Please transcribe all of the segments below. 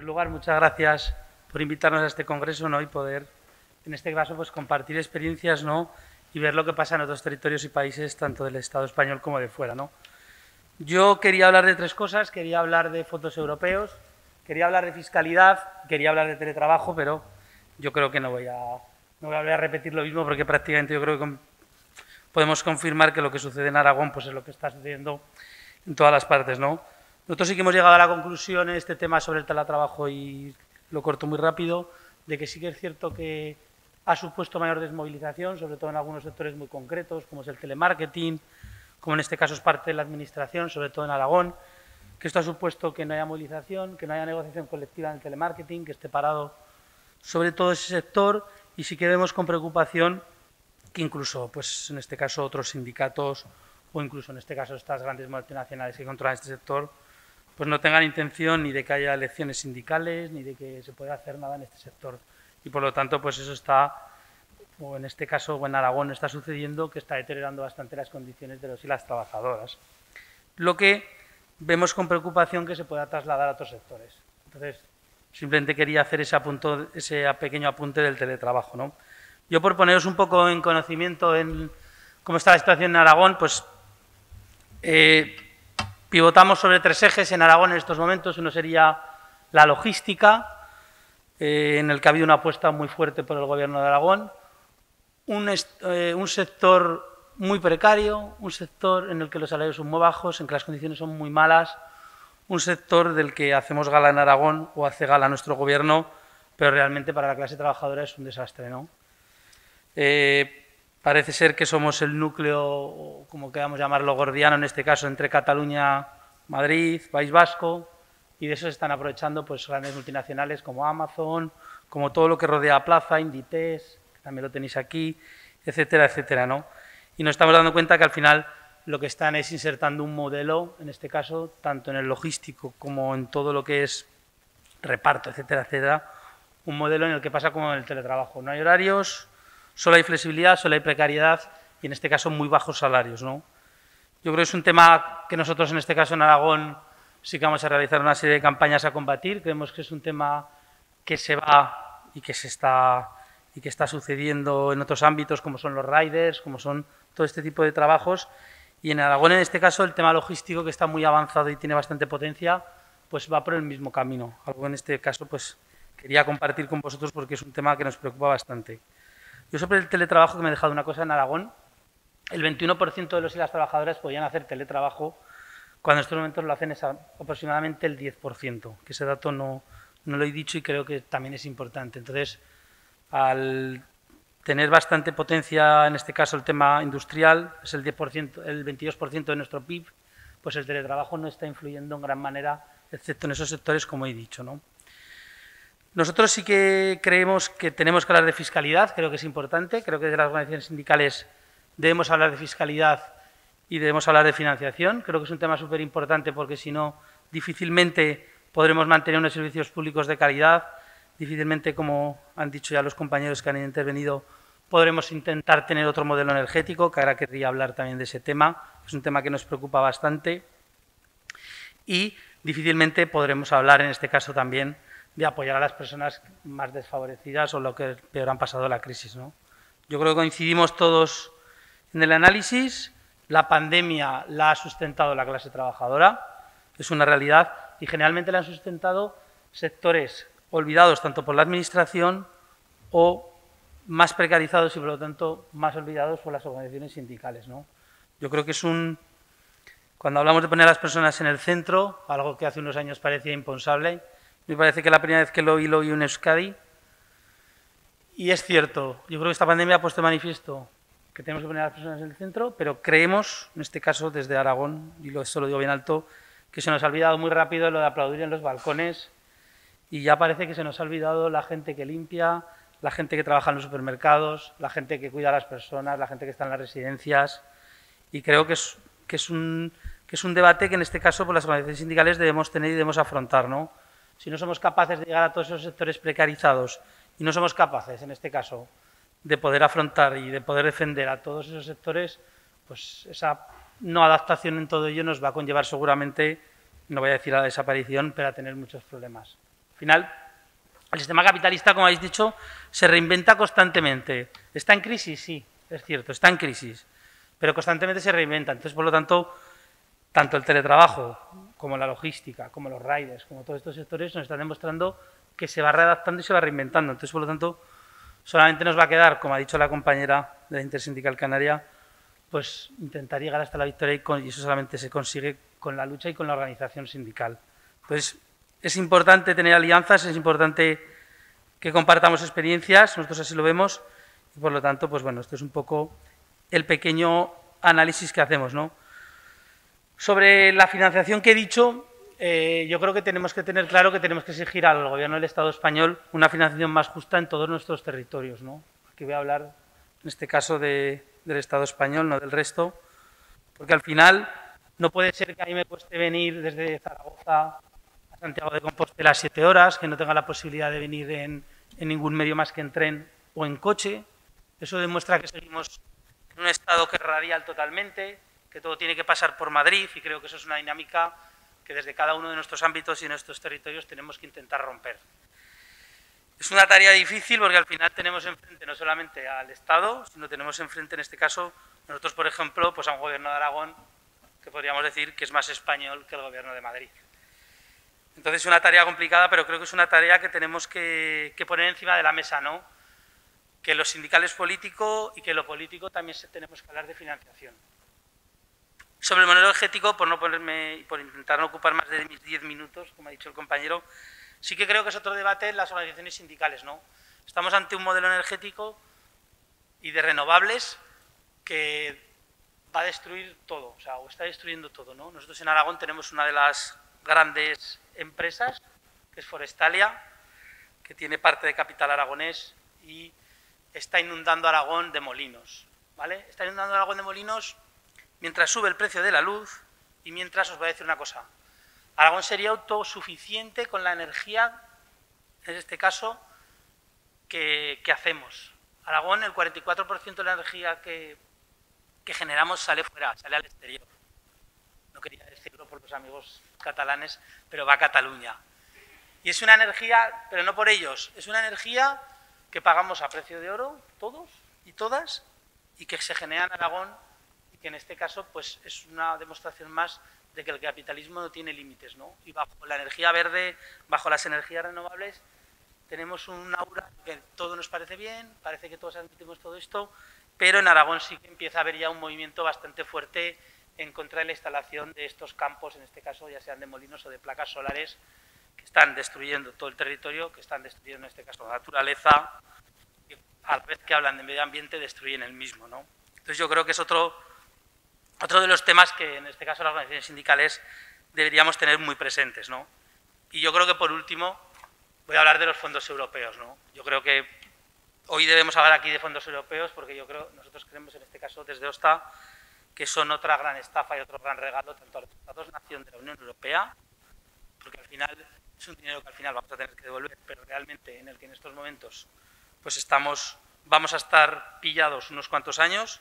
primer lugar, muchas gracias por invitarnos a este congreso ¿no? y poder, en este caso, pues compartir experiencias ¿no? y ver lo que pasa en otros territorios y países, tanto del Estado español como de fuera. ¿no? Yo quería hablar de tres cosas. Quería hablar de fondos europeos, quería hablar de fiscalidad, quería hablar de teletrabajo, pero yo creo que no voy a, no voy a a repetir lo mismo porque prácticamente yo creo que podemos confirmar que lo que sucede en Aragón pues es lo que está sucediendo en todas las partes. ¿no? Nosotros sí que hemos llegado a la conclusión en este tema sobre el teletrabajo y lo corto muy rápido, de que sí que es cierto que ha supuesto mayor desmovilización, sobre todo en algunos sectores muy concretos, como es el telemarketing, como en este caso es parte de la Administración, sobre todo en Aragón, que esto ha supuesto que no haya movilización, que no haya negociación colectiva en el telemarketing, que esté parado sobre todo ese sector y sí que vemos con preocupación que incluso, pues en este caso, otros sindicatos o incluso en este caso estas grandes multinacionales que controlan este sector, pues no tengan intención ni de que haya elecciones sindicales ni de que se pueda hacer nada en este sector. Y por lo tanto, pues eso está, o en este caso, o en Aragón está sucediendo, que está deteriorando bastante las condiciones de los y las trabajadoras. Lo que vemos con preocupación que se pueda trasladar a otros sectores. Entonces, simplemente quería hacer ese, apunto, ese pequeño apunte del teletrabajo. ¿no? Yo, por poneros un poco en conocimiento en cómo está la situación en Aragón, pues eh, pivotamos sobre tres ejes en Aragón en estos momentos. Uno sería la logística, eh, en el que ha habido una apuesta muy fuerte por el Gobierno de Aragón. Un, eh, un, sector muy precario, un sector en el que los salarios son muy bajos, en que las condiciones son muy malas, un sector del que hacemos gala en Aragón o hace gala nuestro Gobierno, pero realmente para la clase trabajadora es un desastre. ¿no? Parece ser que somos el núcleo, como queramos llamarlo, gordiano en este caso, entre Cataluña, Madrid, País Vasco, y de eso se están aprovechando pues grandes multinacionales como Amazon, como todo lo que rodea a Plaza, Inditex, también lo tenéis aquí, etcétera, etcétera, ¿no? Y nos estamos dando cuenta que al final lo que están es insertando un modelo, en este caso, tanto en el logístico como en todo lo que es reparto, etcétera, etcétera, un modelo en el que pasa como en el teletrabajo. No hay horarios, Solo hay flexibilidad, solo hay precariedad y en este caso muy bajos salarios. ¿no? Yo creo que es un tema que nosotros en este caso en Aragón sí que vamos a realizar una serie de campañas a combatir. Creemos que es un tema que se va y que se está y que está sucediendo en otros ámbitos como son los riders, como son todo este tipo de trabajos. Y en Aragón, en este caso, el tema logístico, que está muy avanzado y tiene bastante potencia, pues va por el mismo camino. Algo en este caso, pues quería compartir con vosotros porque es un tema que nos preocupa bastante. Yo sobre el teletrabajo que me he dejado una cosa en Aragón, el 21% de los y las trabajadoras podían hacer teletrabajo, cuando en estos momentos lo hacen es aproximadamente el 10%, que ese dato no, no lo he dicho y creo que también es importante. Entonces, al tener bastante potencia, en este caso el tema industrial, es el, 10%, el 22% de nuestro PIB, pues el teletrabajo no está influyendo en gran manera, excepto en esos sectores, como he dicho. ¿no? Nosotros sí que creemos que tenemos que hablar de fiscalidad, creo que es importante, creo que desde las organizaciones sindicales debemos hablar de fiscalidad y debemos hablar de financiación. Creo que es un tema súper importante porque si no, difícilmente podremos mantener unos servicios públicos de calidad, difícilmente, como han dicho ya los compañeros que han intervenido, podremos intentar tener otro modelo energético, que ahora querría hablar también de ese tema, es un tema que nos preocupa bastante, y difícilmente podremos hablar en este caso también de apoyar a las personas más desfavorecidas o lo que peor han pasado la crisis. ¿no? Yo creo que coincidimos todos en el análisis. La pandemia la ha sustentado la clase trabajadora, es una realidad, y generalmente la han sustentado sectores olvidados tanto por la Administración o más precarizados y, por lo tanto, más olvidados por las organizaciones sindicales. ¿no? Yo creo que es un... Cuando hablamos de poner a las personas en el centro, algo que hace unos años parecía impensable, me parece que la primera vez que lo oí, lo oí en Euskadi. Y es cierto, yo creo que esta pandemia ha puesto de manifiesto que tenemos que poner a las personas en el centro, pero creemos, en este caso desde Aragón, y esto lo digo bien alto, que se nos ha olvidado muy rápido lo de aplaudir en los balcones y ya parece que se nos ha olvidado la gente que limpia, la gente que trabaja en los supermercados, la gente que cuida a las personas, la gente que está en las residencias. Y creo que es, que es, un, que es un debate que en este caso por las organizaciones sindicales debemos tener y debemos afrontar. ¿no? Si no somos capaces de llegar a todos esos sectores precarizados y no somos capaces, en este caso, de poder afrontar y de poder defender a todos esos sectores, pues esa no adaptación en todo ello nos va a conllevar seguramente, no voy a decir a la desaparición, pero a tener muchos problemas final, el sistema capitalista, como habéis dicho, se reinventa constantemente. ¿Está en crisis? Sí, es cierto, está en crisis, pero constantemente se reinventa. Entonces, por lo tanto, tanto el teletrabajo como la logística, como los riders, como todos estos sectores nos están demostrando que se va readaptando y se va reinventando. Entonces, por lo tanto, solamente nos va a quedar, como ha dicho la compañera de la Intersindical Canaria, pues intentar llegar hasta la victoria y, eso solamente se consigue con la lucha y con la organización sindical. Entonces, es importante tener alianzas, es importante que compartamos experiencias, nosotros así lo vemos, y por lo tanto, pues bueno, esto es un poco el pequeño análisis que hacemos, ¿no? Sobre la financiación que he dicho, eh, yo creo que tenemos que tener claro que tenemos que exigir al Gobierno del Estado español una financiación más justa en todos nuestros territorios, ¿no? Aquí voy a hablar, en este caso, del Estado español, no del resto, porque al final no puede ser que a mí me cueste venir desde Zaragoza a Santiago de Compostela siete horas, que no tenga la posibilidad de venir en, ningún medio más que en tren o en coche. Eso demuestra que seguimos en un estado que es radial totalmente, que todo tiene que pasar por Madrid y creo que eso es una dinámica que desde cada uno de nuestros ámbitos y nuestros territorios tenemos que intentar romper. Es una tarea difícil porque al final tenemos enfrente no solamente al Estado, sino tenemos enfrente en este caso nosotros, por ejemplo, pues a un gobierno de Aragón que podríamos decir que es más español que el gobierno de Madrid. Entonces es una tarea complicada, pero creo que es una tarea que tenemos que, poner encima de la mesa, ¿no? Que lo sindical es político y que lo político también tenemos que hablar de financiación. Sobre el modelo energético, por no ponerme, por intentar no ocupar más de mis diez minutos, como ha dicho el compañero, sí que creo que es otro debate en las organizaciones sindicales, ¿no? Estamos ante un modelo energético y de renovables que va a destruir todo, o o está destruyendo todo, ¿no? Nosotros en Aragón tenemos una de las grandes empresas, que es Forestalia, que tiene parte de capital aragonés y está inundando Aragón de molinos, ¿vale? Está inundando Aragón de molinos mientras sube el precio de la luz y mientras os voy a decir una cosa. Aragón sería autosuficiente con la energía, en este caso, que, hacemos. Aragón, el 44% de la energía que que generamos sale fuera, sale al exterior. No quería decirlo por los amigos catalanes, pero va a Cataluña. Y es una energía, pero no por ellos, es una energía que pagamos a precio de oro, todos y todas, y que se genera en Aragón, que en este caso pues, es una demostración más de que el capitalismo no tiene límites. ¿no? Y bajo la energía verde, bajo las energías renovables, tenemos un aura que todo nos parece bien, parece que todos admitimos todo esto, pero en Aragón sí que empieza a haber ya un movimiento bastante fuerte en contra de la instalación de estos campos, en este caso ya sean de molinos o de placas solares, que están destruyendo todo el territorio, que están destruyendo en este caso la naturaleza, y a la vez que hablan de medio ambiente destruyen el mismo. ¿no? Entonces yo creo que es otro, otro de los temas que en este caso las organizaciones sindicales deberíamos tener muy presentes. ¿no? Y yo creo que por último voy a hablar de los fondos europeos. ¿no? Yo creo que Hoy debemos hablar aquí de fondos europeos porque yo creo, nosotros creemos en este caso desde OSTA, que son otra gran estafa y otro gran regalo tanto a los Estados-nación de la Unión Europea, porque al final es un dinero que al final vamos a tener que devolver, pero realmente en el que en estos momentos pues estamos, vamos a estar pillados unos cuantos años,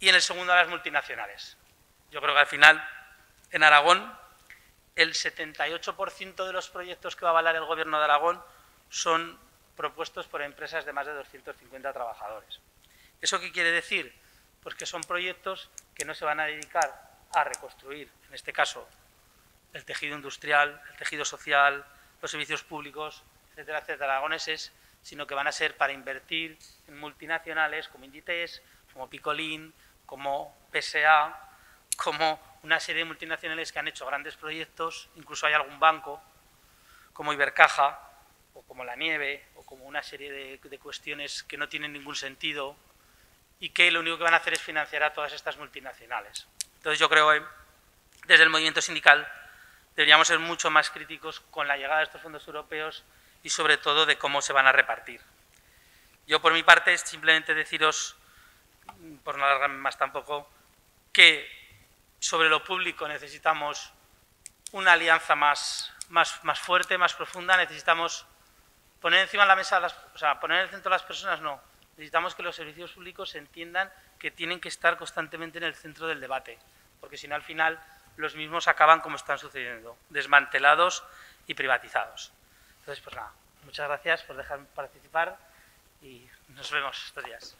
y en el segundo a las multinacionales. Yo creo que al final en Aragón el 78% de los proyectos que va a avalar el gobierno de Aragón son propuestos por empresas de más de 250 trabajadores. ¿Eso qué quiere decir? Pues que son proyectos que no se van a dedicar a reconstruir, en este caso, el tejido industrial, el tejido social, los servicios públicos, etcétera, etcétera, aragoneses, sino que van a ser para invertir en multinacionales como Inditex, como Picolín, como PSA, como una serie de multinacionales que han hecho grandes proyectos, incluso hay algún banco como Ibercaja o como La Nieve como una serie de, cuestiones que no tienen ningún sentido y que lo único que van a hacer es financiar a todas estas multinacionales. Entonces yo creo que desde el movimiento sindical deberíamos ser mucho más críticos con la llegada de estos fondos europeos y sobre todo de cómo se van a repartir. Yo por mi parte simplemente deciros, por no alargarme más tampoco, que sobre lo público necesitamos una alianza más, más, más fuerte, más profunda, necesitamos poner encima de la mesa, las, o sea, poner en el centro a las personas, no. Necesitamos que los servicios públicos entiendan que tienen que estar constantemente en el centro del debate, porque si no al final los mismos acaban como están sucediendo, desmantelados y privatizados. Entonces, pues nada, muchas gracias por dejarme participar y nos vemos estos días.